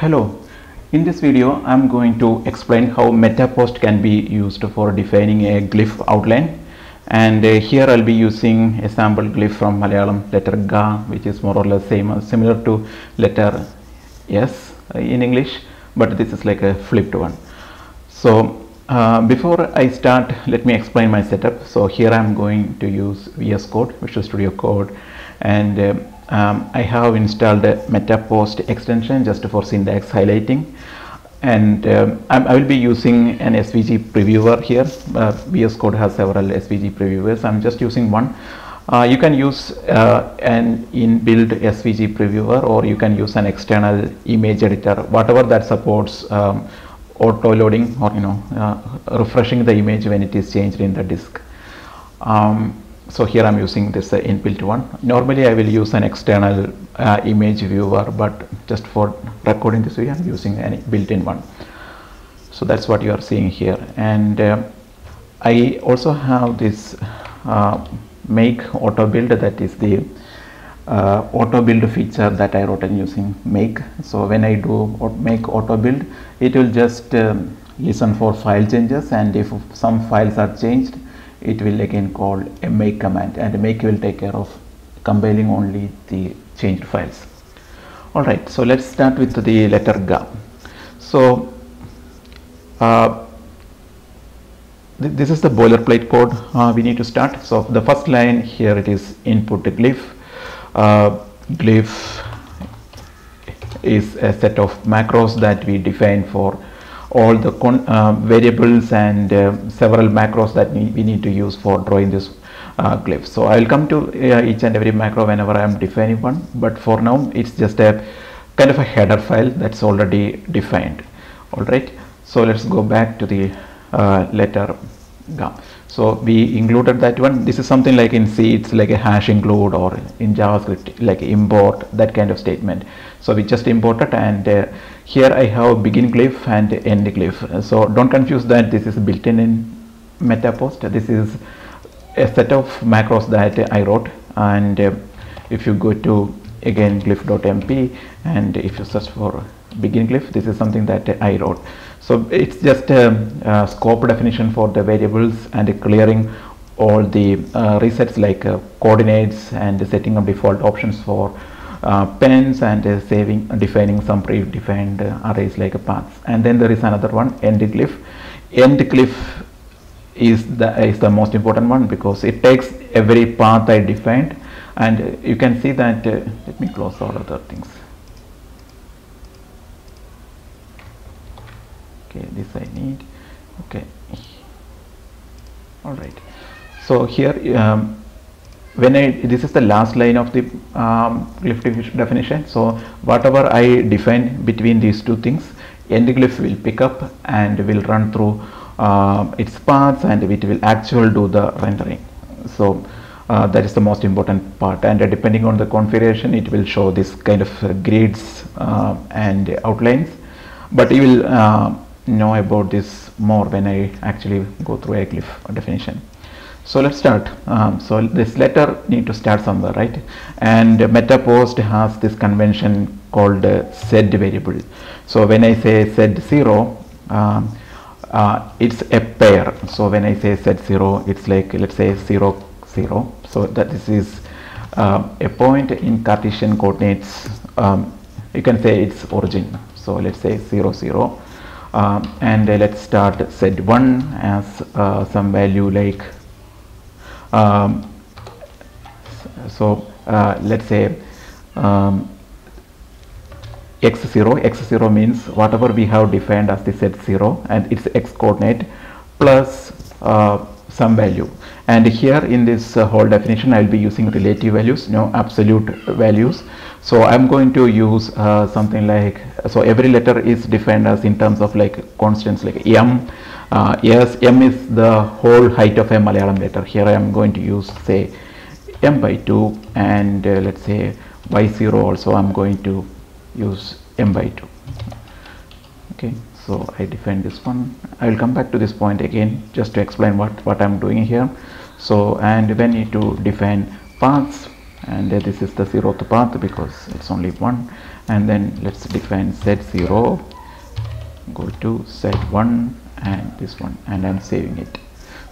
Hello, in this video I am going to explain how MetaPost can be used for defining a glyph outline and uh, here I'll be using a sample glyph from Malayalam letter Ga which is more or less same uh, similar to letter S uh, in English but this is like a flipped one. So uh, before I start let me explain my setup. So here I'm going to use VS Code Visual Studio Code and uh, um, I have installed a MetaPost extension just for syntax highlighting and um, I, will be using an SVG previewer here. Uh, VS Code has several SVG previewers. I'm just using one. Uh, you can use uh, an inbuilt SVG previewer or you can use an external image editor, whatever that supports um, auto loading or you know uh, refreshing the image when it is changed in the disk. Um, so here I'm using this uh, inbuilt one. Normally I will use an external uh, image viewer but just for recording this video I'm using a built-in one. So that's what you are seeing here and uh, I also have this uh, make auto build that is the uh, auto build feature that I wrote in using make. So when I do make auto build it will just um, listen for file changes and if some files are changed it will again call a make command and make will take care of compiling only the changed files. All right so let's start with the letter ga so uh, th this is the boilerplate code uh, we need to start. So the first line here it is input glyph. Uh, glyph is a set of macros that we define for all the uh, variables and uh, several macros that we, need to use for drawing this uh, glyph. So I will come to uh, each and every macro whenever I am defining one but for now it's just a kind of a header file that's already defined alright. So let's go back to the letter GA. So we included that one. This is something like in C, it's like a hash include or in JavaScript like import that kind of statement. So we just imported and uh, here I have begin glyph and end glyph. So don't confuse that this is built-in in MetaPost. This is a set of macros that I wrote and uh, if you go to again glyph.mp and if you search for begin glyph this is something that I wrote so it's just a, a scope definition for the variables and clearing all the uh, resets like uh, coordinates and setting up default options for uh, pens and uh, saving defining some predefined uh, arrays like paths and then there is another one end glyph. End glyph is the is the most important one because it takes every path I defined. And you can see that uh, let me close all other things okay this I need. Okay. All right. So here um, when I this is the last line of the um, glyph definition. So whatever I define between these two things end glyph will pick up and will run through uh, its paths and it will actually do the rendering. So uh, that is the most important part. And uh, depending on the configuration it will show this kind of grids uh, and outlines. But you will uh, know about this more when I actually go through a glyph definition. So let's start. Um, so this letter need to start somewhere, right? And MetaPost has this convention called uh, variable. So when I say set zero, um, uh, it's a pair. So when I say set zero, it's like let's say zero zero. So that this is uh, a point in Cartesian coordinates. Um, you can say its origin. So let's say zero zero um, and uh, let's start set 1 as uh, some value like um, so uh, let's say um, x0 x0 means whatever we have defined as the set 0 and its x coordinate plus uh, some value and here in this uh, whole definition I will be using relative values no absolute values. So I'm going to use uh, something like so every letter is defined as in terms of like constants like m. Uh, yes m is the whole height of a Malayalam letter. Here I am going to use say m by 2 and uh, let's say y0 also I'm going to use m by 2 okay so I define this one. I will come back to this point again just to explain what what I'm doing here so and when need to define paths and this is the zeroth path because it's only one and then let's define z0 go to z1 and this one and I'm saving it.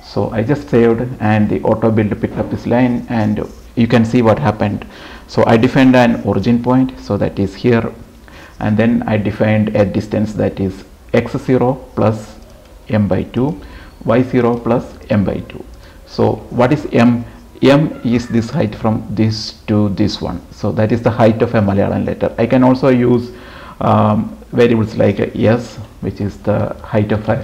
So I just saved and the auto build picked up this line and you can see what happened. So I defined an origin point so that is here and then I defined a distance that is x0 plus m by 2 y0 plus m by 2 so what is m? M is this height from this to this one. So that is the height of a Malayalam letter. I can also use um, variables like s which is the height of a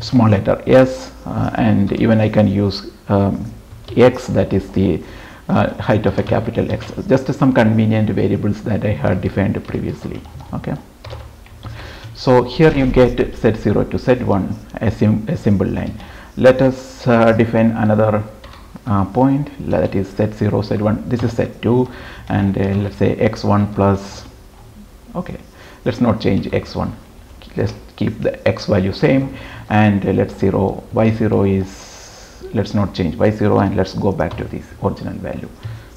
small letter s uh, and even I can use um, x that is the uh, height of a capital X. Just some convenient variables that I had defined previously okay? So here you get z0 to z1 a, sim a simple line let us uh, define another uh, point. That is set 0 set 1 this is set 2 and uh, let's say x1 plus okay. Let's not change x1 let's keep the x value same. And uh, let's zero y0 is let's not change y0 and let's go back to this original value.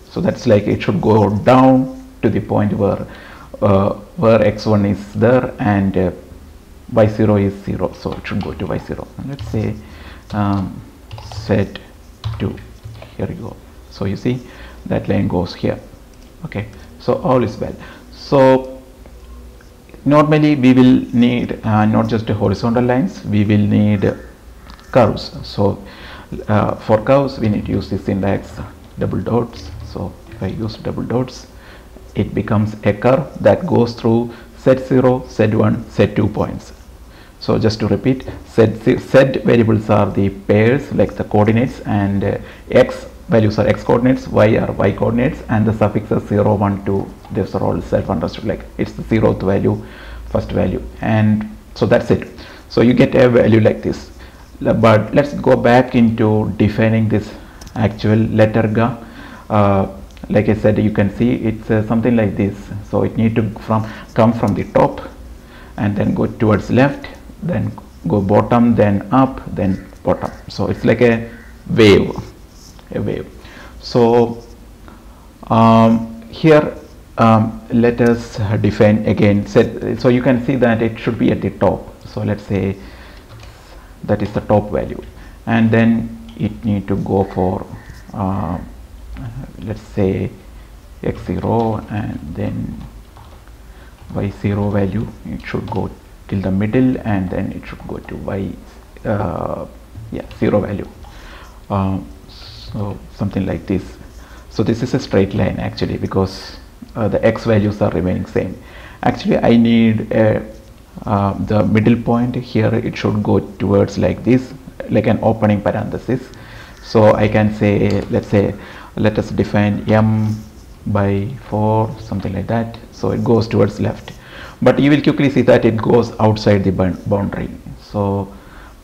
So that's like it should go down to the point where uh, where x1 is there and uh, y0 is 0 so it should go to y0 and let's say um, set 2 here you go. So you see that line goes here. Okay so all is well. So normally we will need uh, not just horizontal lines we will need curves. So uh, for curves we need to use the syntax double dots. So if I use double dots it becomes a curve that goes through z0 z1 z2 points so just to repeat z, z variables are the pairs like the coordinates and uh, x values are x coordinates y are y coordinates and the suffixes 0 1 2 these are all self understood like it's the zeroth value first value. And so that's it. So you get a value like this. But let's go back into defining this actual letter ga uh, like I said you can see it's uh, something like this. So it need to from come from the top and then go towards left then go bottom then up then bottom. So it's like a wave a wave. So um, here um, let us define again. Set, so you can see that it should be at the top. So let's say that is the top value. And then it need to go for uh, let's say x0 and then y0 value it should go till the middle and then it should go to y uh, yeah 0 value. Uh, so something like this. So this is a straight line actually because uh, the x values are remaining same. Actually I need a uh, the middle point here it should go towards like this like an opening parenthesis. So I can say let's say let us define m by 4 something like that. So it goes towards left but you will quickly see that it goes outside the boundary. So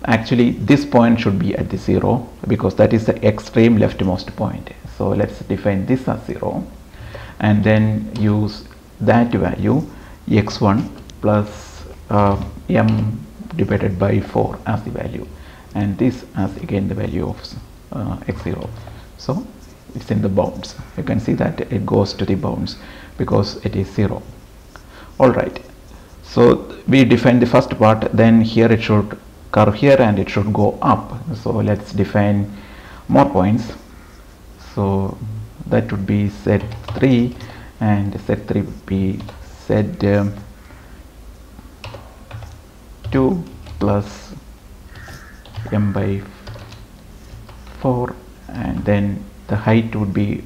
actually this point should be at the 0 because that is the extreme leftmost point. So let's define this as 0 and then use that value x1 plus uh, m divided by 4 as the value and this as again the value of uh, x0 so it's in the bounds. You can see that it goes to the bounds because it is 0 all right. So we define the first part then here it should curve here and it should go up. So let's define more points. So that would be set 3 and set 3 would be set um, 2 plus m by 4 and then the height would be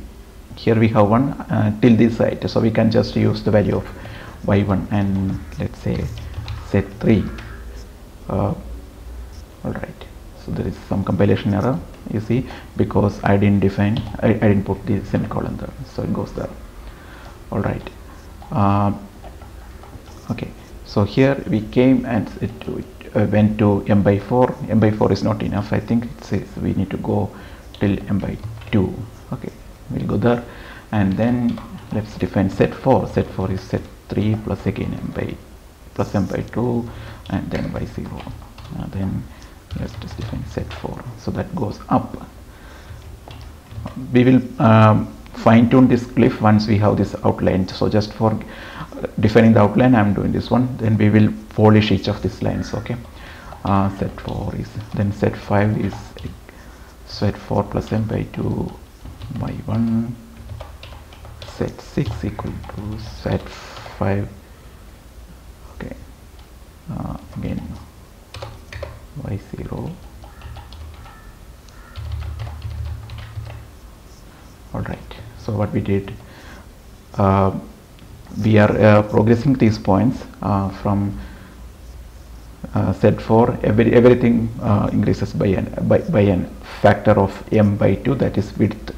here we have one uh, till this height. So we can just use the value of y1 and let's say set 3 uh, all right so there is some compilation error you see because I didn't define I, I didn't put the semicolon there so it goes there. All right uh, okay. So here we came and it, it uh, went to m by 4 m by 4 is not enough I think it says we need to go till m by 2 okay. We'll go there. And then let's define set 4 set 4 is set 3 plus again m by plus m by 2 and then by 0 uh, then let's just define set 4 so that goes up. We will um, fine tune this glyph once we have this outline. So just for defining the outline I'm doing this one. Then we will polish each of these lines okay? Uh, set 4 is then set 5 is set 4 plus m by 2 by 1 set 6 equal to set 5 okay. Uh, again. Y0 all right. So what we did uh, we are uh, progressing these points uh, from uh, set 4 every, everything uh, increases by n by, by n factor of m by 2 that is width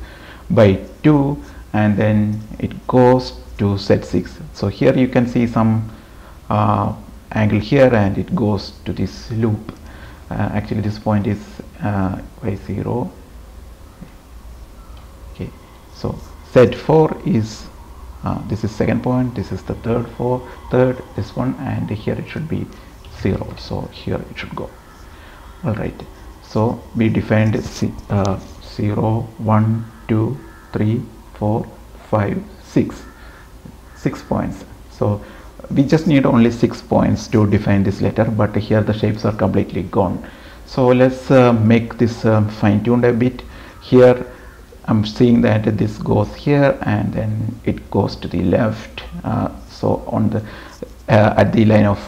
by 2 and then it goes to set 6 so here you can see some uh, angle here and it goes to this loop. Uh, actually this point is uh, y0 okay so set 4 is uh, this is second point this is the third four third this one and here it should be 0 so here it should go. All right so we defined C, uh, 0 1 2 3 4 5 6 6 points. So we just need only 6 points to define this letter but here the shapes are completely gone. So let's uh, make this um, fine-tuned a bit. Here I'm seeing that this goes here and then it goes to the left. Uh, so on the uh, at the line of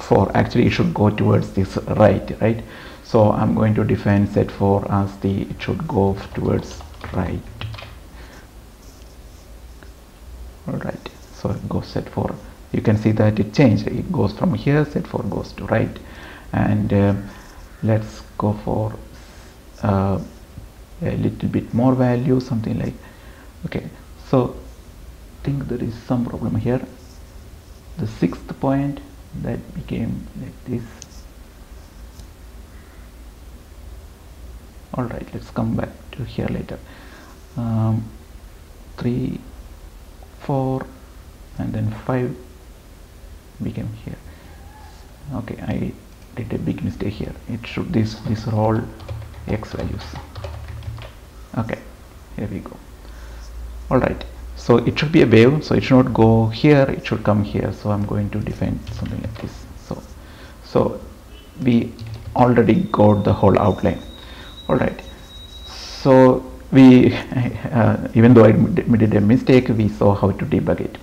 4 actually it should go towards this right right? So I'm going to define set 4 as the it should go towards right all right. So it goes set 4 you can see that it changed. It goes from here set 4 goes to right. And uh, let's go for uh, a little bit more value something like okay. So think there is some problem here. The sixth point that became like this. All right let's come back to here later. Um, 3 4 and then 5 became here. Okay I did a big mistake here. It should this these are all x values. Okay here we go. All right so it should be a wave so it should not go here it should come here. So I'm going to define something like this. So so we already got the whole outline. All right so we uh, even though I did a mistake we saw how to debug it.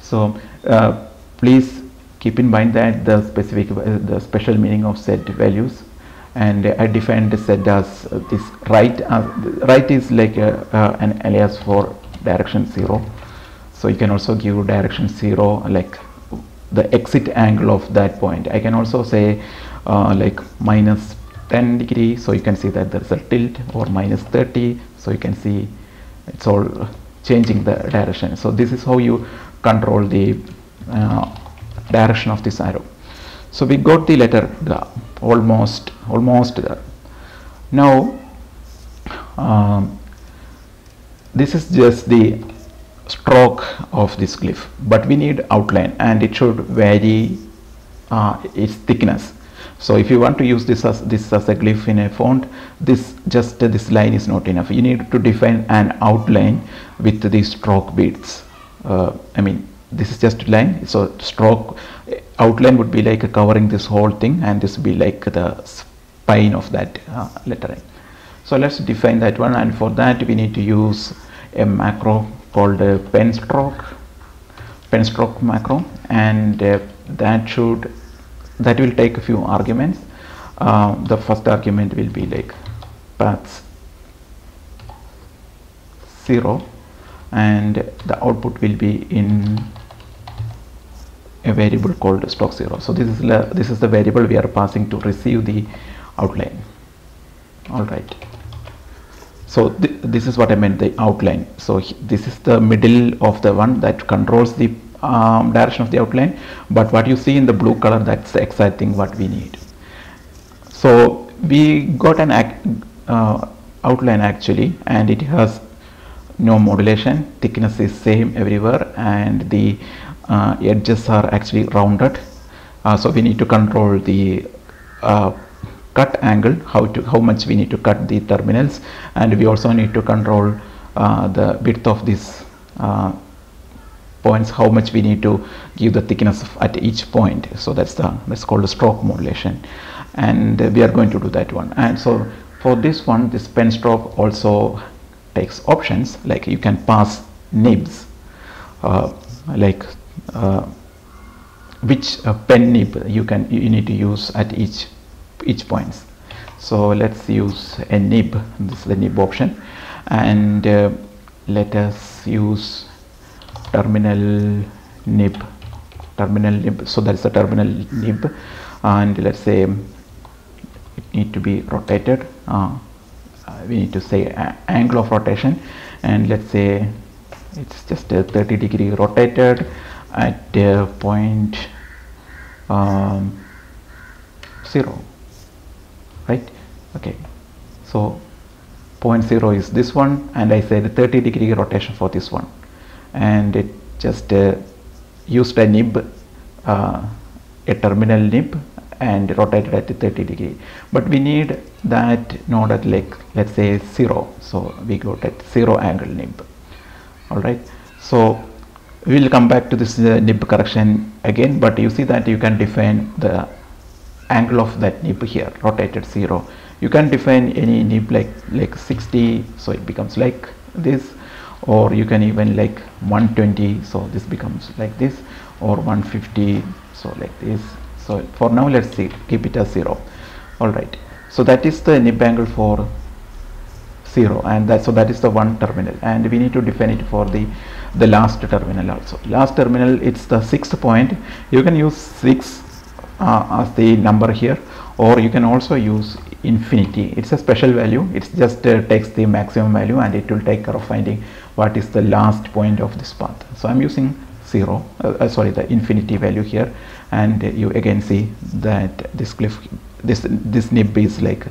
So uh, please keep in mind that the specific uh, the special meaning of set values and I defined set as uh, this right uh, right is like a, an alias for direction 0 so you can also give direction 0 like the exit angle of that point. I can also say uh, like minus 10 degree so you can see that there is a tilt or minus 30 so you can see it's all changing the direction. So this is how you control the uh, direction of this arrow. So we got the letter ga almost almost there. Now um, this is just the stroke of this glyph but we need outline and it should vary uh, its thickness so if you want to use this as this as a glyph in a font this just uh, this line is not enough. You need to define an outline with the stroke beads uh, I mean this is just a line. So stroke outline would be like covering this whole thing and this would be like the spine of that uh, lettering so let's define that one and for that we need to use a macro called a pen stroke pen stroke macro. And uh, that should that will take a few arguments. Uh, the first argument will be like paths 0 and the output will be in a variable called stock 0 so this is this is the variable we are passing to receive the outline. All right. So th this is what I meant the outline. So this is the middle of the one that controls the um, direction of the outline but what you see in the blue color that's the exact thing what we need. So we got an uh, outline actually and it has no modulation thickness is same everywhere and the uh, edges are actually rounded. Uh, so we need to control the uh, cut angle how to how much we need to cut the terminals and we also need to control uh, the width of this uh, points how much we need to give the thickness of, at each point. So that's the that's called the stroke modulation. And we are going to do that one. And so for this one this pen stroke also takes options. Like you can pass nibs. Uh, like uh, which uh, pen nib you can you need to use at each each points. So let's use a nib. This is the nib option. And uh, let us use terminal nib. Terminal nib. So that's the terminal nib. And let's say it need to be rotated. Uh, we need to say angle of rotation. And let's say it's just a 30 degree rotated at uh, point um, 0 right? Okay. So point 0 is this one. And I said 30 degree rotation for this one and it just uh, used a nib uh, a terminal nib and rotated at 30 degree. But we need that node at like let's say 0 so we got at 0 angle nib. All right? So we will come back to this uh, nib correction again. But you see that you can define the angle of that nib here rotated 0 you can define any nib like like 60 so it becomes like this or you can even like 120 so this becomes like this. Or 150 so like this. So for now let's see. Keep it as 0 all right. So that is the nib angle for 0 and that so that is the one terminal. And we need to define it for the the last terminal also. Last terminal it's the sixth point. You can use 6 uh, as the number here. Or you can also use infinity. It's a special value. It just uh, takes the maximum value and it will take care of finding what is the last point of this path. So i'm using 0 uh, uh, sorry the infinity value here. And you again see that this glyph this this nib is like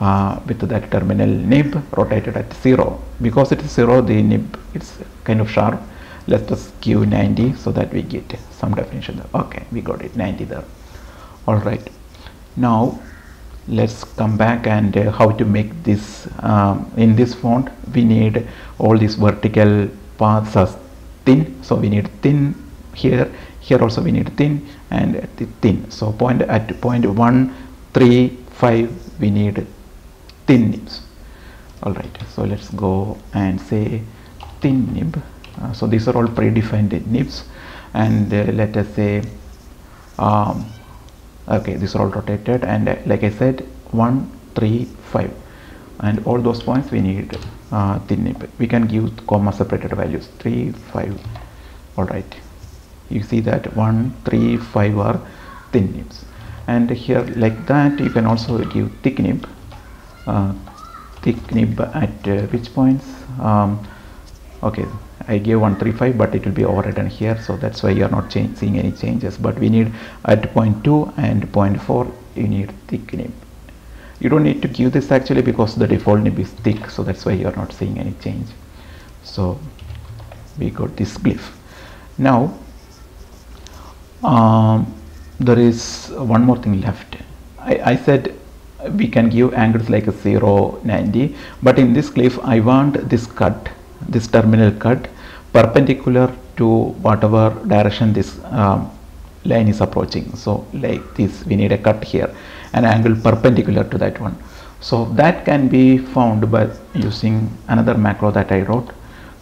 uh, with that terminal nib rotated at 0 because it is 0 the nib it's kind of sharp. Let's just give 90 so that we get some definition. Okay we got it. 90 there. All right. Now let's come back and uh, how to make this um, in this font we need all these vertical paths as thin. So we need thin here here also we need thin and thin. So point at point one three five we need thin nibs. All right so let's go and say thin nib. Uh, so these are all predefined nibs. And uh, let us say um, okay these are all rotated and uh, like I said 1 3 5 and all those points we need uh, thin nib. We can give comma separated values. 3 5 all right. You see that 1 3 5 are thin nibs. And here like that you can also give thick nib. Uh, thick nib at uh, which points? Um, okay I gave 135 but it will be overwritten here so that's why you are not seeing any changes. But we need at point 2 and point 4 you need thick nib. You don't need to give this actually because the default nib is thick so that's why you are not seeing any change. So we got this glyph. Now um, there is one more thing left. I, I said we can give angles like a 0 90 but in this glyph I want this cut this terminal cut perpendicular to whatever direction this um, line is approaching. So like this we need a cut here an angle perpendicular to that one. So that can be found by using another macro that I wrote.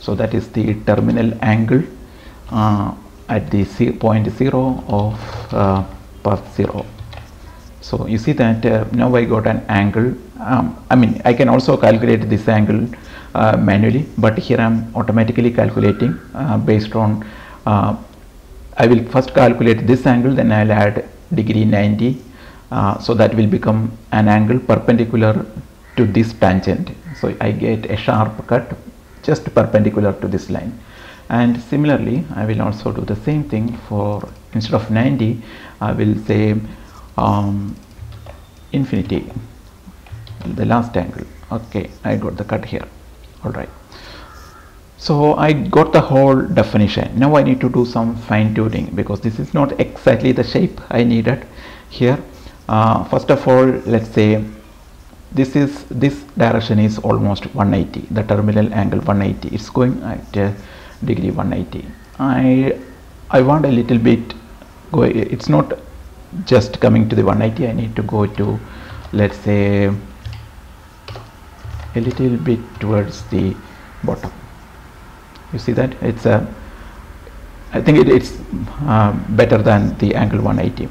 So that is the terminal angle uh, at the point 0 of uh, path 0 so you see that uh, now I got an angle um, I mean I can also calculate this angle manually but here I am automatically calculating uh, based on uh, I will first calculate this angle then I will add degree 90 uh, so that will become an angle perpendicular to this tangent. So I get a sharp cut just perpendicular to this line. And similarly I will also do the same thing for instead of 90 I will say um, infinity the last angle. Okay I got the cut here all right so I got the whole definition. Now I need to do some fine tuning because this is not exactly the shape I needed here. Uh, first of all let's say this is this direction is almost 180 the terminal angle 180 it's going at uh, degree 180 I I want a little bit go it's not just coming to the 180 I need to go to let's say a little bit towards the bottom. You see that? It's a I think it, it's uh, better than the angle 180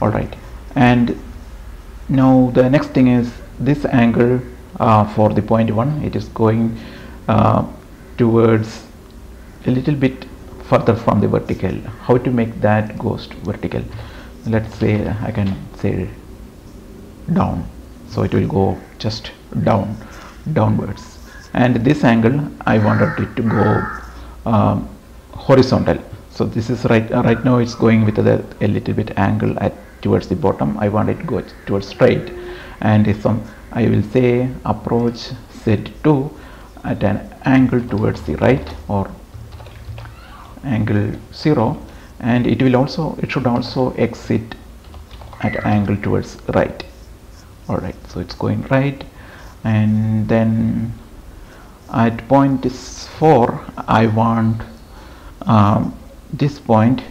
all right and now the next thing is this angle uh, for the point 1 it is going uh, towards a little bit further from the vertical. How to make that goes vertical? Let's say I can say down. So it will go just down downwards. And this angle I wanted it to go um, horizontal. So this is right uh, right now it's going with the, a little bit angle at towards the bottom. I want it to go towards straight. And if some I will say approach Z2 at an angle towards the right or angle 0 and it will also it should also exit at angle towards right. All right so it's going right and then at point 4 I want um, this point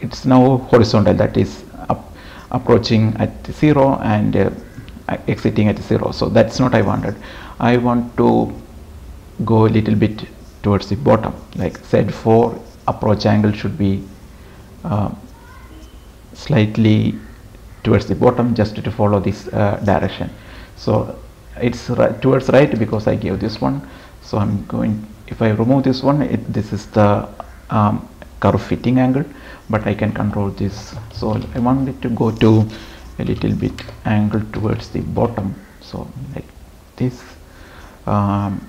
it's now horizontal that is up, approaching at 0 and uh, exiting at 0 so that's not I wanted. I want to go a little bit towards the bottom like Z4 approach angle should be uh, slightly towards the bottom just to follow this uh, direction. So it's right towards right because I gave this one. So I'm going if I remove this one it, this is the um, curve fitting angle but I can control this. So I want it to go to a little bit angle towards the bottom. So like this um,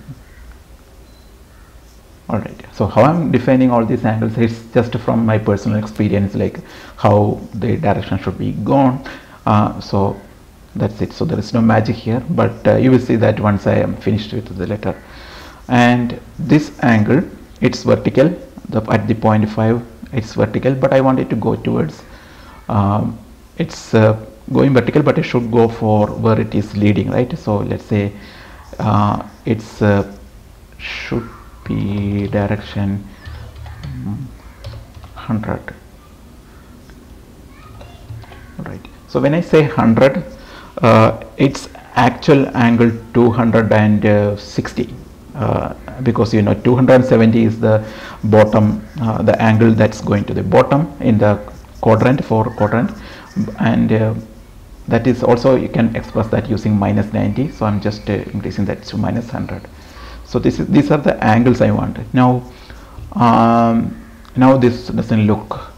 all right. So how i'm defining all these angles it's just from my personal experience like how the direction should be gone. Uh, so that's it. So there is no magic here but uh, you will see that once i am finished with the letter. And this angle it's vertical. The, at the point 5 it's vertical but i want it to go towards um, it's uh, going vertical but it should go for where it is leading right? So let's say uh, it's uh, should be direction 100 right. So when I say 100 uh, it's actual angle 260 uh, because you know 270 is the bottom uh, the angle that's going to the bottom in the quadrant for quadrant. And uh, that is also you can express that using minus 90 so I'm just uh, increasing that to minus 100 so this is these are the angles I want. Now um, now this doesn't look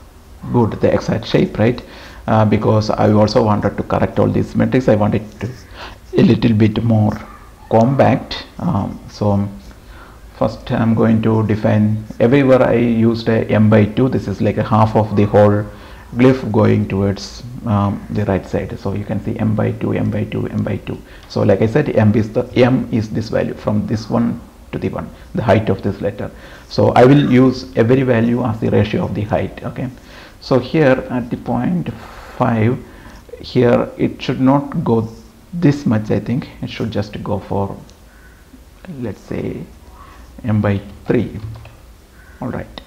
good the exact shape right uh, because I also wanted to correct all these metrics. I wanted to a little bit more compact. Um, so first I'm going to define everywhere I used a m by 2 this is like a half of the whole glyph going towards um, the right side. So you can see m by 2 m by 2 m by 2 so like i said m is the m is this value from this one to the one the height of this letter. So i will use every value as the ratio of the height okay? So here at the point 5 here it should not go this much i think. It should just go for let's say m by 3 all right.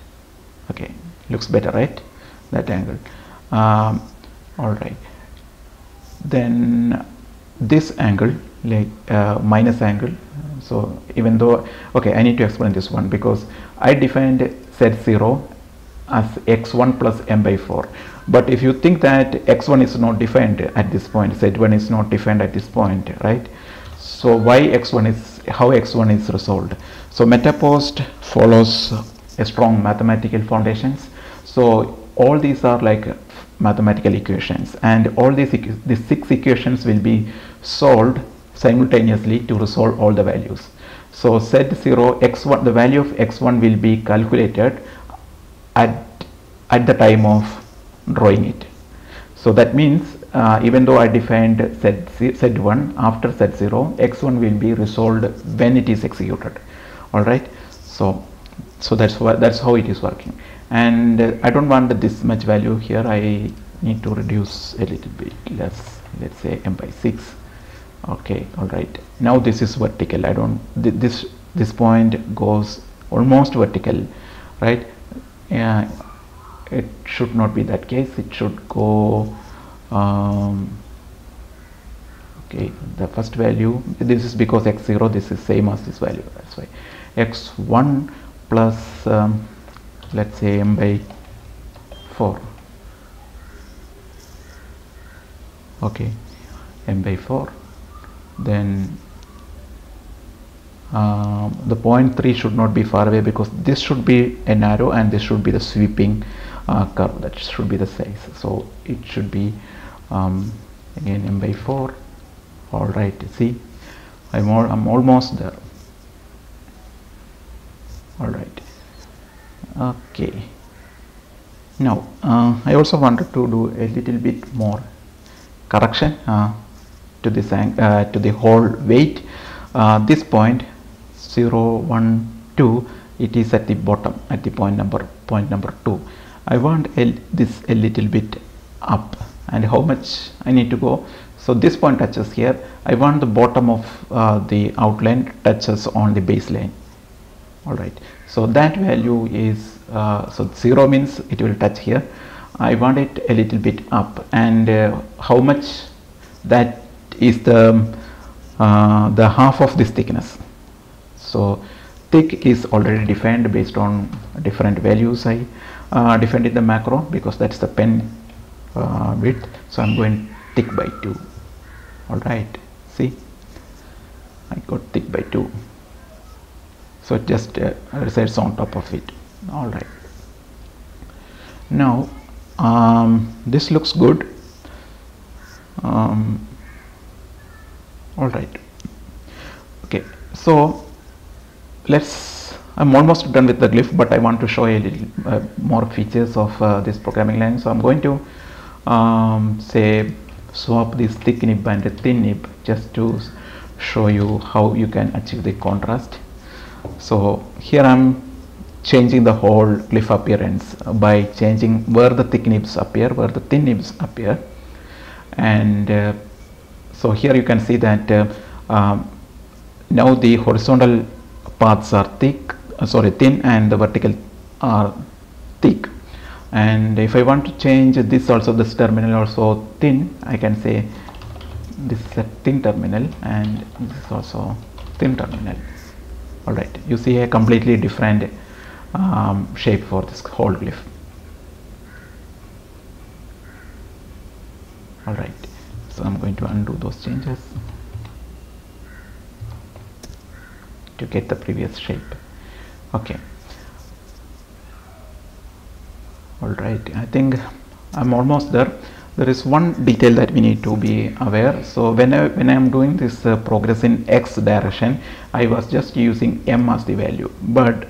Okay. Looks better right? That angle. Um, all right. Then this angle like uh, minus angle. So even though okay I need to explain this one because I defined z0 as x1 plus m by 4 but if you think that x1 is not defined at this point z1 is not defined at this point right? So why x1 is how x1 is resolved? So metapost follows a strong mathematical foundations. So all these are like mathematical equations. And all these these six equations will be solved simultaneously to resolve all the values. So z0 x1 the value of x1 will be calculated at at the time of drawing it. So that means uh, even though I defined z, z1 after z0 x1 will be resolved when it is executed. All right? So so that's what that's how it is working. And uh, I don't want this much value here. I need to reduce a little bit less let's say m by 6 okay all right. Now this is vertical. I don't th this this point goes almost vertical right? Yeah it should not be that case. It should go um, okay the first value this is because x0 this is same as this value that's why. X1 plus um, let's say m by 4 okay m by 4 then um, the point 3 should not be far away because this should be a narrow and this should be the sweeping uh, curve that should be the size. So it should be um, again m by 4 all right see? I'm, all, I'm almost there. All right. Okay. Now uh, I also wanted to do a little bit more correction uh, to this uh, to the whole weight. Uh, this point 0 1 2 it is at the bottom at the point number point number 2 I want a, this a little bit up and how much I need to go. So this point touches here. I want the bottom of uh, the outline touches on the baseline. All right. So that value is uh, so 0 means it will touch here. I want it a little bit up and uh, how much that is the uh, the half of this thickness. So thick is already defined based on different values. I uh, defined in the macro because that's the pen uh, width. So I'm going thick by 2 alright see? I got thick by 2 so just uh, resides on top of it. Alright now um, this looks good. Um, all right. Okay. So let's I'm almost done with the glyph but I want to show you a little uh, more features of uh, this programming language so I'm going to um, say swap this thick nib and the thin nib just to show you how you can achieve the contrast. So here I'm changing the whole glyph appearance by changing where the thick nibs appear where the thin nibs appear. And uh, so here you can see that uh, um, now the horizontal paths are thick uh, sorry thin and the vertical are thick. And if I want to change this also this terminal also thin I can say this is a thin terminal and this is also thin terminal. Alright you see a completely different um, shape for this whole glyph. Alright so I'm going to undo those changes to get the previous shape okay. All right. I think I'm almost there. There is one detail that we need to be aware. So when I, when I am doing this uh, progress in x direction I was just using m as the value. But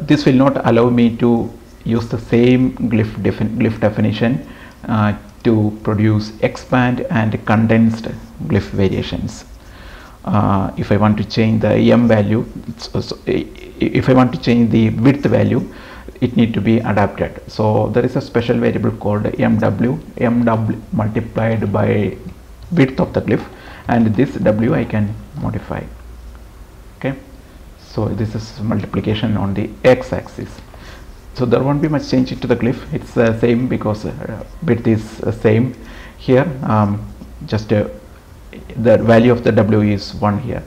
this will not allow me to use the same glyph, glyph definition uh, to produce expand and condensed glyph variations. Uh, if I want to change the m value, so if I want to change the width value, it need to be adapted. So there is a special variable called mw, mw multiplied by width of the glyph and this w I can modify. Okay, so this is multiplication on the x-axis so there won't be much change to the glyph it's the uh, same because uh, width is uh, same here um, just uh, the value of the w is 1 here.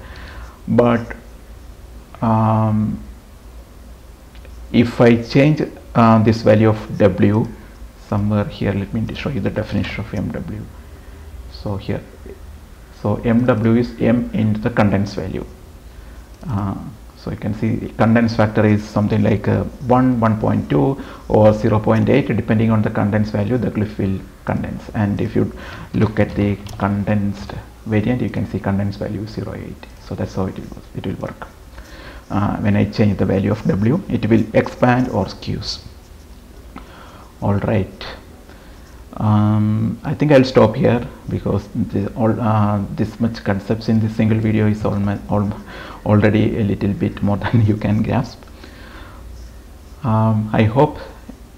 But um, if I change uh, this value of w somewhere here let me show you the definition of mw so here. So mw is m into the condense value. Uh, so you can see condense factor is something like uh, 1, 1.2 or 0.8 depending on the condense value the glyph will condense. And if you look at the condensed variant you can see condense value 0.8 so that's how it will, it will work. Uh, when I change the value of W it will expand or skews. Alright um, I think I'll stop here because the, all uh, this much concepts in this single video is almost all, already a little bit more than you can grasp. Um, I hope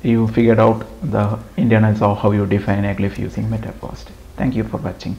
you figured out the Indian of how you define a glyph using MetaPost. Thank you for watching.